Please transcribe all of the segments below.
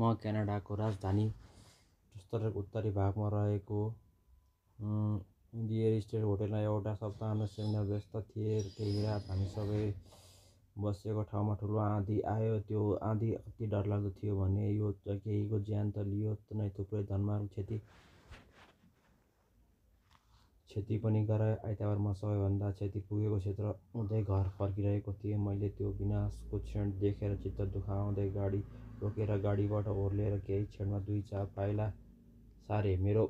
म क्यानाडाको राजधानी टोरन्टोको उत्तरी भागमा रहेको इम्पिरियल स्टेट होटेलमा एउटा सप्ताहन्त सेमिनारमा व्यस्त थिएँ। केही रात हामी सबै बसेको ठाउँमा ठूलो आँधी आयो। त्यो आँधी कति डरलाग्दो थियो भने यो केहीको ज्यान त लियो नै थुप्रै धनमालको क्षति पनि गरायो। आइतबार म सबैभन्दा क्षति पुगेको क्षेत्र हुँदै घर फर्किरहेको थिएँ। मैले त्यो विनाशको क्षण देखेर चित्त दुखाउँदै गाडी रोकेर गाडीबाट ओर्लिएर केही क्षणमा दुई चार पाइला सारेँ। मेरो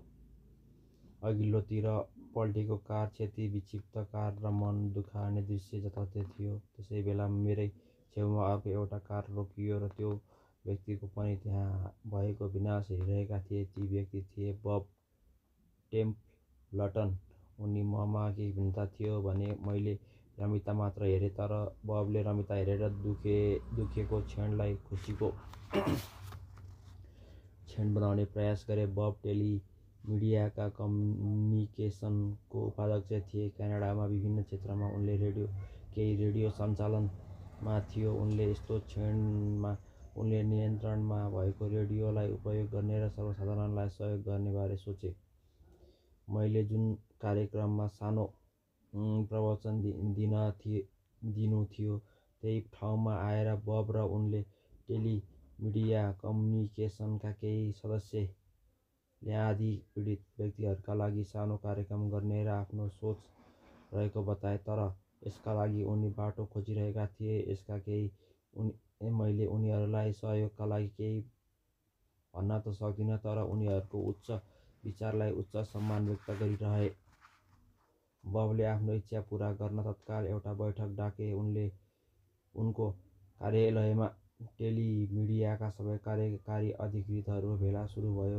अघिल्लोतिर पल्टेको कार क्षत विक्षिप्त कार र मन दुखाउने दृश्य जताततै थियो। त्यसैबेला मेरै छेउमा अर्को एउटा कार रोकियो र त्यो व्यक्तिहरू पनि त्यहाँ भएको विनाश हेरिरहेका थिए। ती व्यक्ति थिए बब टेम्पलटन। उनी ममा के भिन्नता थियो भने मैले रमिता मात्र हेरेँ तर बबले रमिता हेरेर दुखेको क्षणलाई खुसीको क्षण बनाउने प्रयास गरे। बब टेलिमिडियाका कम्युनिकेसनको उपाध्यक्ष थिए। क्यानाडामा विभिन्न क्षेत्रमा उनको केही रेडियो सञ्चालनमा थियो। उनले यस्तो क्षणमा उनले नियन्त्रणमा भएको रेडियोलाई उपयोग गर्ने र सर्वसाधारणलाई सहयोग गर्नेबारे सोचे। मैले जुन कार्यक्रममा सानो प्रवचन दिनु थियो त्यही ठाउँमा आएर बब र उनले टेलिमिडिया कम्युनिकेसनका केही सदस्यले आँधी पीडित व्यक्तिहरूका लागि सानो कार्यक्रम गर्ने आफ्नो सोच रहेको बताए। तर यसका लागि उनी बाटो खोजिरहेका थिए। यसका केही मैले उनीहरूलाई सहयोगका लागि केही भन्न त सक्दिनँ तर उनीहरूको उच्च विचारलाई उच्च सम्मान व्यक्त गरिरहे। बबले आफ्नो इच्छा पूरा गर्न तत्काल एउटा बैठक डाके। उनको कार्यालयमा टेलिमिडियाका सबै कार्यकारी अधिकृतहरूको भेला सुरु भयो।